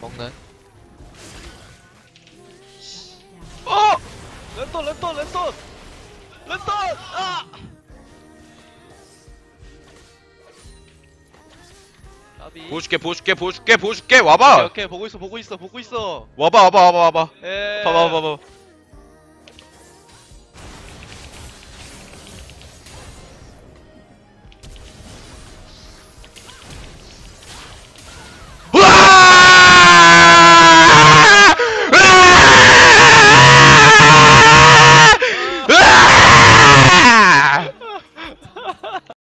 먹네. 어! 랜턴 랜턴 랜턴! 랜턴! 아! 까비. 보여줄게 보여줄게 보여줄게 보여줄게. 오케이 와봐 오케이. 보고 있어 보고 있어 보고 있어. 와봐 와봐 와봐 와봐. 에 봐봐 봐봐 봐봐.